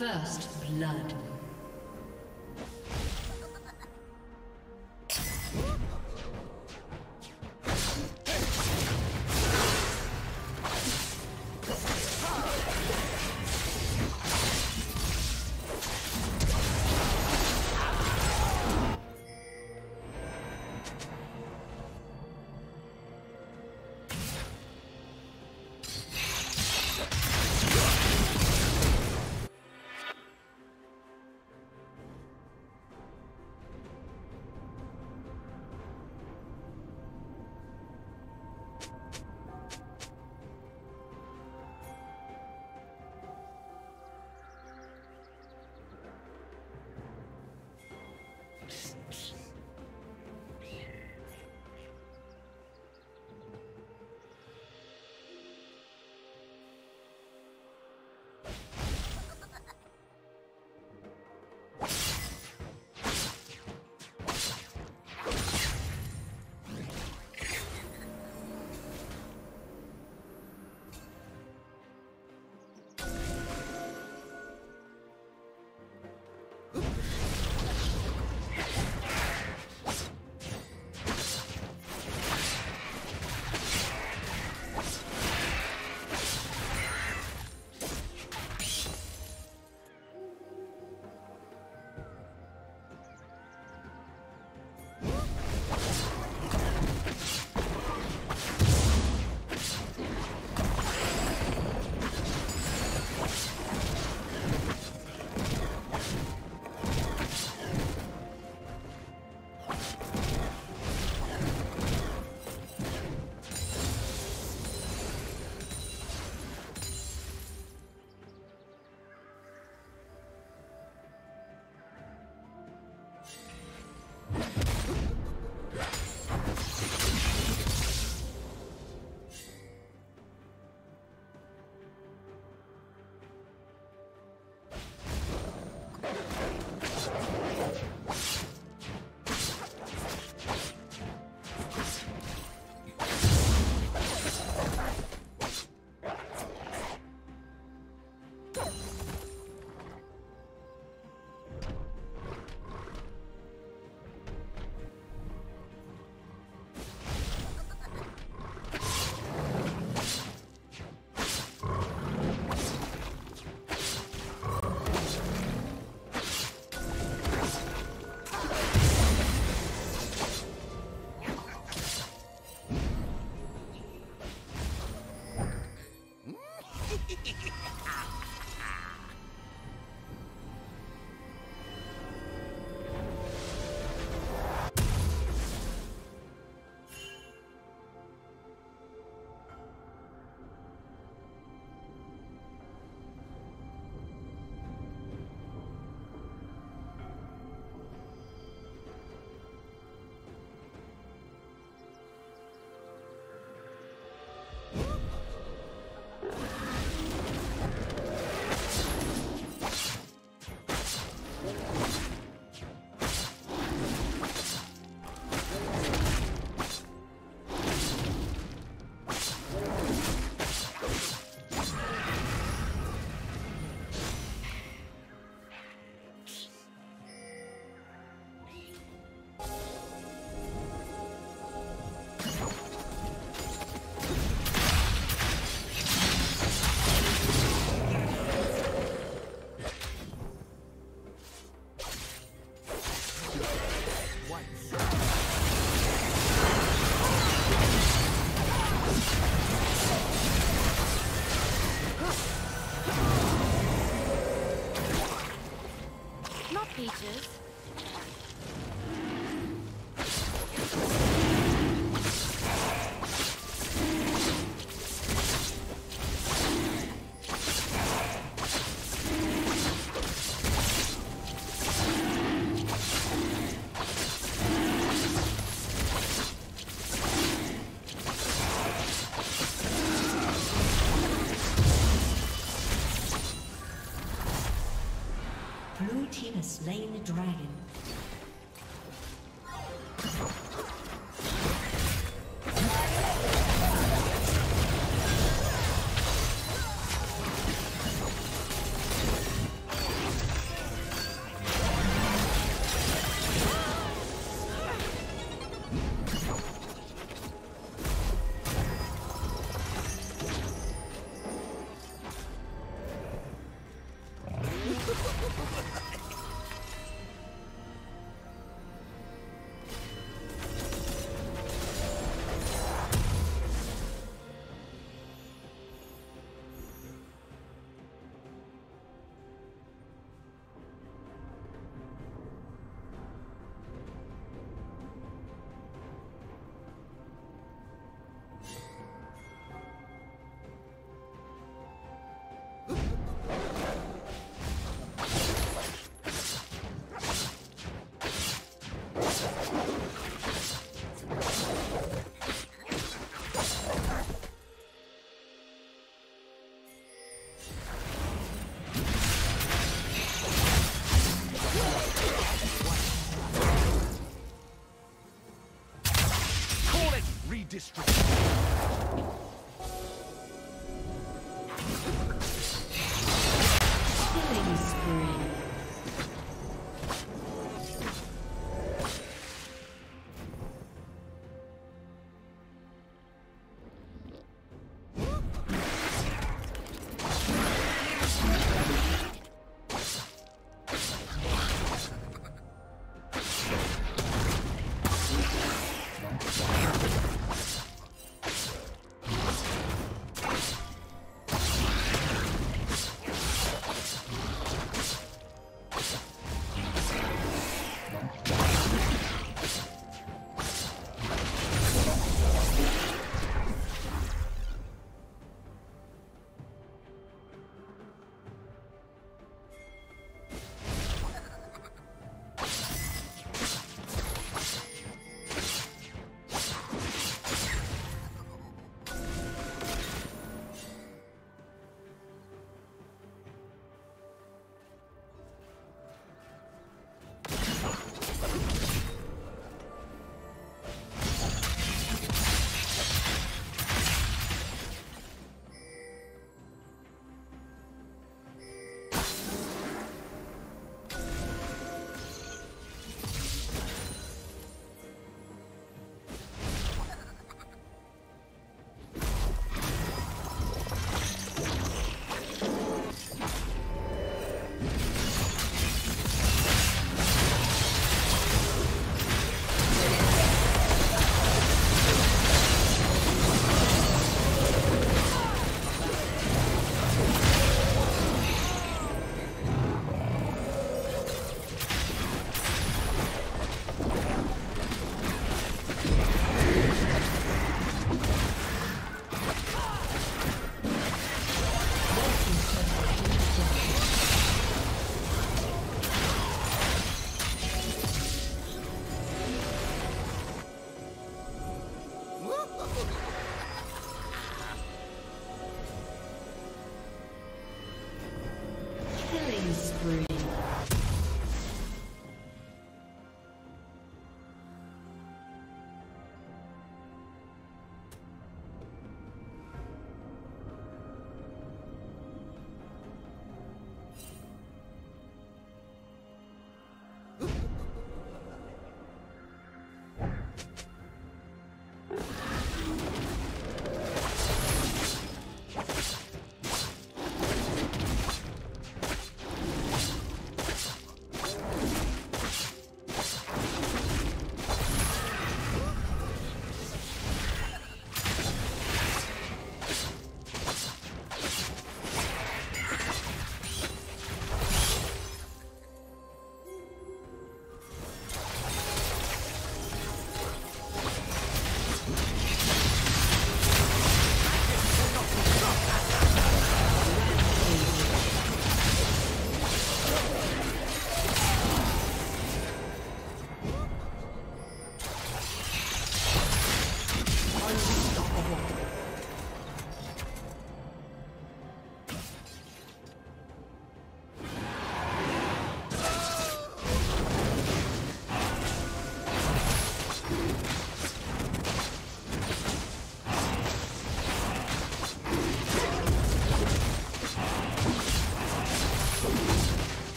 First blood.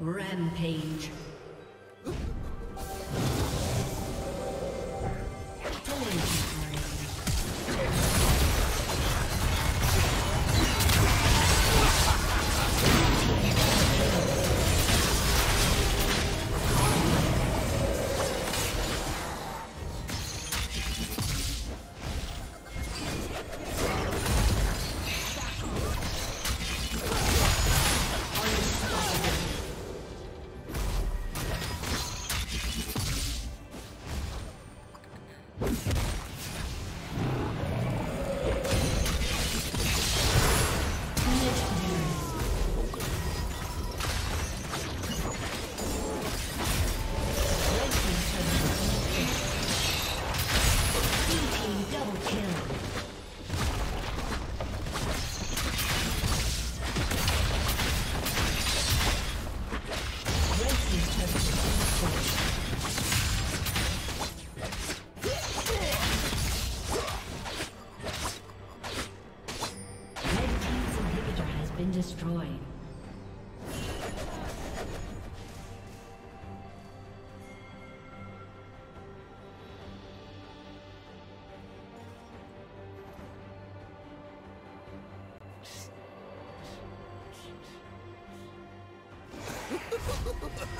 Rampage. you destroyed.